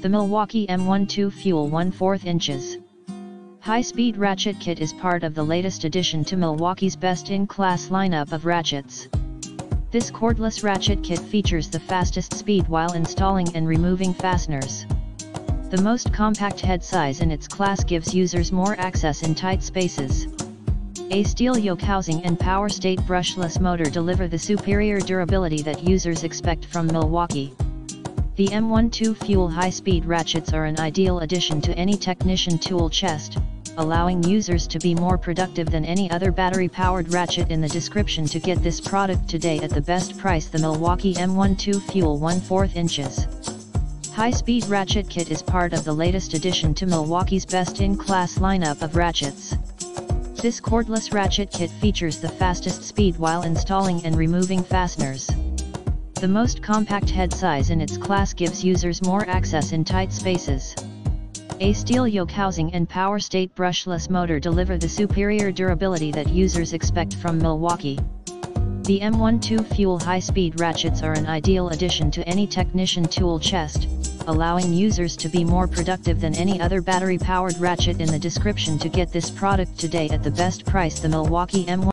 The Milwaukee M12 Fuel 1 4 inches. High-speed ratchet kit is part of the latest addition to Milwaukee's best-in-class lineup of ratchets. This cordless ratchet kit features the fastest speed while installing and removing fasteners. The most compact head size in its class gives users more access in tight spaces. A steel yoke housing and POWERSTATE brushless motor deliver the superior durability that users expect from Milwaukee. The M12 Fuel high-speed ratchets are an ideal addition to any technician tool chest, allowing users to be more productive than any other battery-powered ratchet in the description to get this product today at the best price the Milwaukee M12 Fuel 1 4 inches. High-speed ratchet kit is part of the latest addition to Milwaukee's best-in-class lineup of ratchets. This cordless ratchet kit features the fastest speed while installing and removing fasteners. The most compact head size in its class gives users more access in tight spaces. A steel yoke housing and POWERSTATE brushless motor deliver the superior durability that users expect from Milwaukee. The M12 Fuel high-speed ratchets are an ideal addition to any technician tool chest, allowing users to be more productive than any other battery-powered ratchet in the description to get this product today at the best price the Milwaukee M1